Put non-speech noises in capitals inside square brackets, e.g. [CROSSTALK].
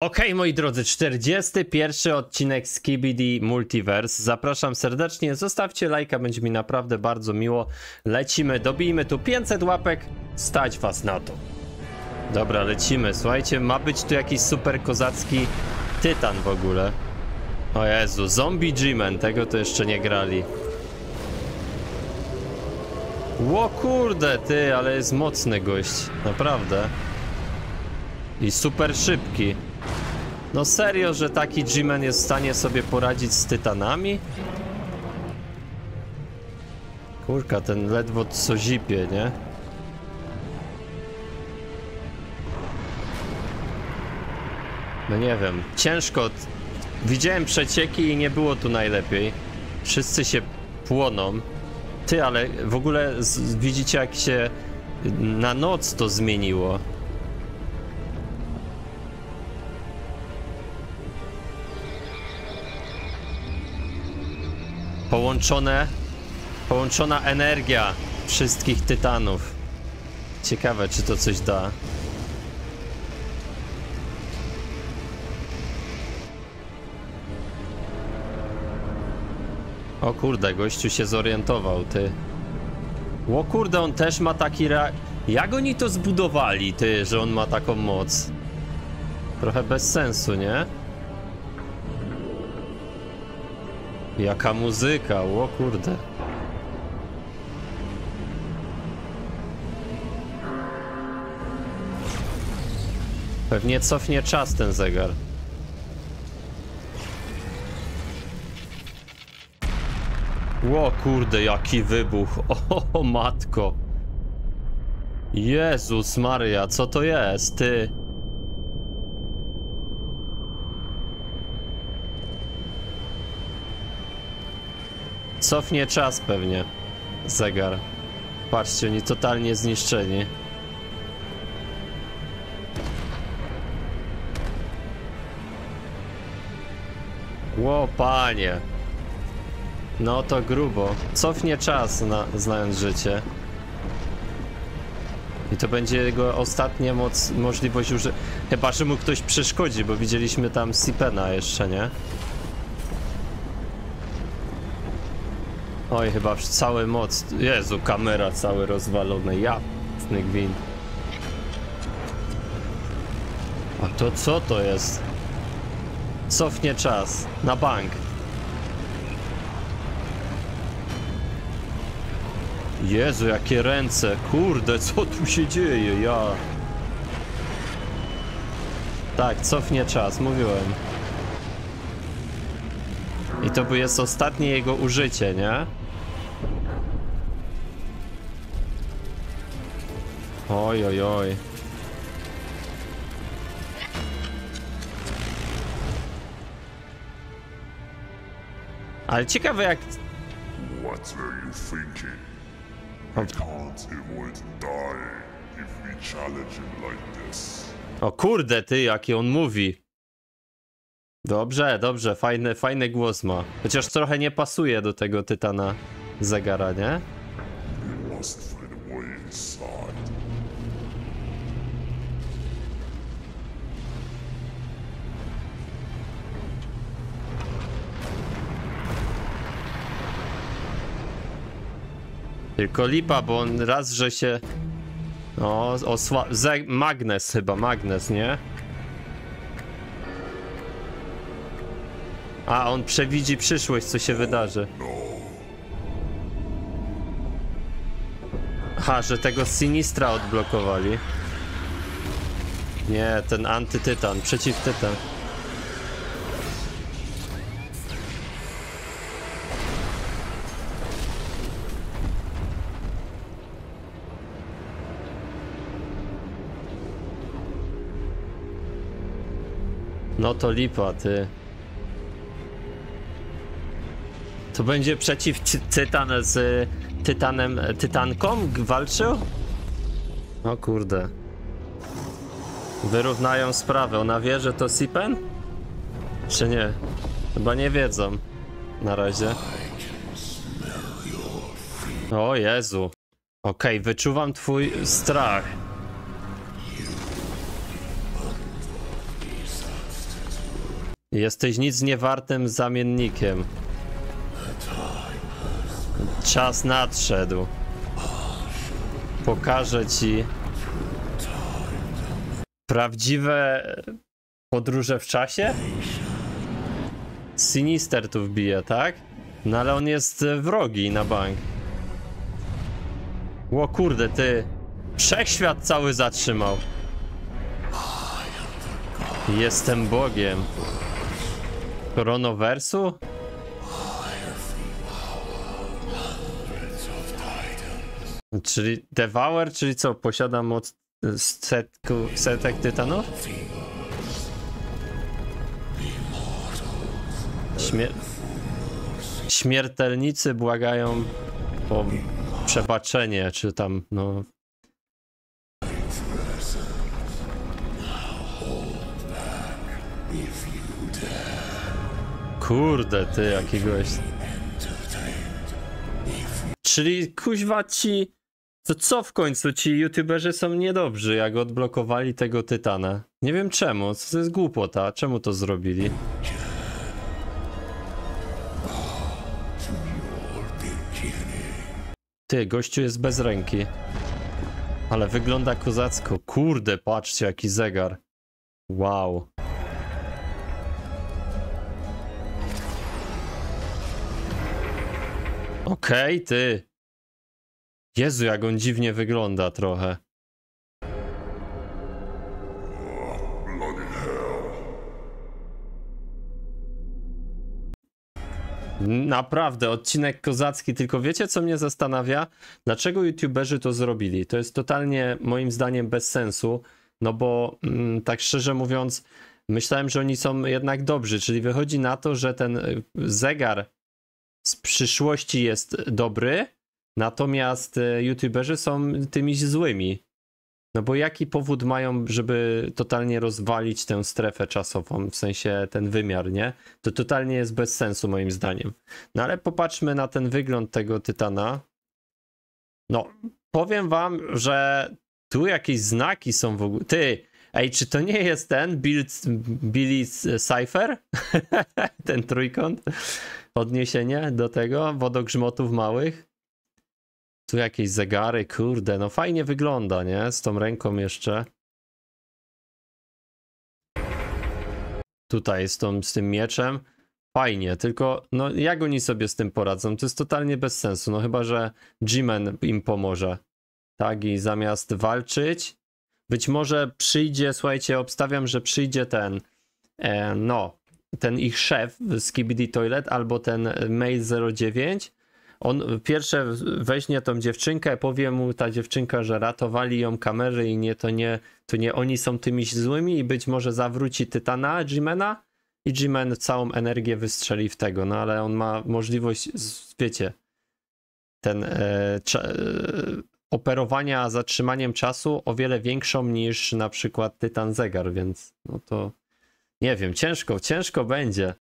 Okej, moi drodzy, 41 odcinek z KBD Multiverse. Zapraszam serdecznie, zostawcie lajka, będzie mi naprawdę bardzo miło. Lecimy, dobijmy tu 500 łapek, stać was na to. Dobra, lecimy. Słuchajcie, ma być tu jakiś super kozacki tytan w ogóle. O Jezu, Zombie G-Man, tego to jeszcze nie grali. Ło kurde, ty, ale jest mocny gość, naprawdę. I super szybki. No serio, że taki G-Man jest w stanie sobie poradzić z tytanami? Kurka, ten ledwo co zipie, nie? No nie wiem, ciężko. Widziałem przecieki i nie było tu najlepiej. Wszyscy się płoną. Ty, ale w ogóle widzicie jak się na noc to zmieniło. Połączone, połączona energia wszystkich tytanów. Ciekawe, czy to coś da. O kurde, gościu się zorientował, ty. O kurde, on też ma taki rea... Jak oni to zbudowali, ty, że on ma taką moc? Trochę bez sensu, nie? Jaka muzyka, o kurde. Pewnie cofnie czas ten zegar. O kurde, jaki wybuch. [LAUGHS] O matko. Jezus Maria, co to jest, ty? Cofnie czas pewnie. Zegar. Patrzcie, oni totalnie zniszczeni. Ło, panie. No to grubo. Cofnie czas, na, znając życie. I to będzie jego ostatnia moc, możliwość użycia. Chyba, że mu ktoś przeszkodzi, bo widzieliśmy tam Sipena jeszcze, nie? Oj, chyba cały moc. Jezu, kamera cały rozwalony. Jasny gwint. A to co to jest? Cofnie czas. Na bank. Jezu, jakie ręce. Kurde, co tu się dzieje? Ja... Tak, cofnie czas, mówiłem. I to jest ostatnie jego użycie, nie? Oj, oj, oj. Ale ciekawe jak... What were you thinking? We can't avoid dying if we challenge him like this. o kurde, ty, jaki on mówi. Dobrze, dobrze, fajny, fajny głos ma. Chociaż trochę nie pasuje do tego tytana zegara, nie? Tylko lipa, bo on raz, że się... No, osła... Ze... Magnes chyba, magnes, nie? A, on przewidzi przyszłość, co się wydarzy. Ha, że tego Sinistra odblokowali. Nie, ten antytytan, przeciwtytan. No to lipa, ty. To będzie przeciw ty- tytan z y, tytanem, tytanką g- walczył? O kurde. Wyrównają sprawę. Ona wie, że to Sipen? Czy nie? Chyba nie wiedzą. Na razie. O Jezu. Okej, wyczuwam twój strach. Jesteś nic niewartym zamiennikiem. Czas nadszedł. Pokażę ci prawdziwe podróże w czasie? Sinister tu wbija, tak? No ale on jest wrogi na bank. Ło kurde, ty. Wszechświat cały zatrzymał. Jestem Bogiem. Koronowersu? Czyli Devour, czyli co? Posiada moc e, setku, setek tytanów? Śmier Śmiertelnicy błagają o przebaczenie, czy tam, no. Kurde, ty jakiegoś. Czyli kuźwa ci. To co w końcu ci youtuberzy są niedobrzy, jak odblokowali tego tytana? Nie wiem czemu, co to jest głupota, czemu to zrobili? Ty, gościu jest bez ręki. Ale wygląda kozacko. Kurde, patrzcie jaki zegar. Wow. Okej, ty. Jezu, jak on dziwnie wygląda trochę. Naprawdę, odcinek kozacki, tylko wiecie co mnie zastanawia? Dlaczego youtuberzy to zrobili? To jest totalnie moim zdaniem bez sensu, no bo mm, tak szczerze mówiąc, myślałem, że oni są jednak dobrzy, czyli wychodzi na to, że ten y, zegar z przyszłości jest dobry, natomiast y, youtuberzy są tymi złymi. No bo jaki powód mają, żeby totalnie rozwalić tę strefę czasową, w sensie ten wymiar, nie? To totalnie jest bez sensu moim zdaniem. No ale popatrzmy na ten wygląd tego Tytana. No, powiem wam, że tu jakieś znaki są w ogóle. Ty, ej, czy to nie jest ten Bill, Billy Cypher? [LAUGHS] ten trójkąt? Odniesienie do tego wodogrzmotów małych? Tu jakieś zegary, kurde, no fajnie wygląda, nie? Z tą ręką jeszcze. Tutaj z, tą, z tym mieczem. Fajnie, tylko no jak oni sobie z tym poradzą? To jest totalnie bez sensu, no chyba, że G-Man im pomoże. Tak, i zamiast walczyć, być może przyjdzie, słuchajcie, obstawiam, że przyjdzie ten, e, no, ten ich szef z KBD Toilet albo ten Mail 09 on pierwsze weźmie tą dziewczynkę, powie mu ta dziewczynka, że ratowali ją kamery i nie, to nie, to nie oni są tymi złymi i być może zawróci Tytana, G-Mana i G-Man całą energię wystrzeli w tego, no ale on ma możliwość, wiecie, ten e, e, operowania zatrzymaniem czasu o wiele większą niż na przykład Tytan Zegar, więc no to nie wiem, ciężko, ciężko będzie.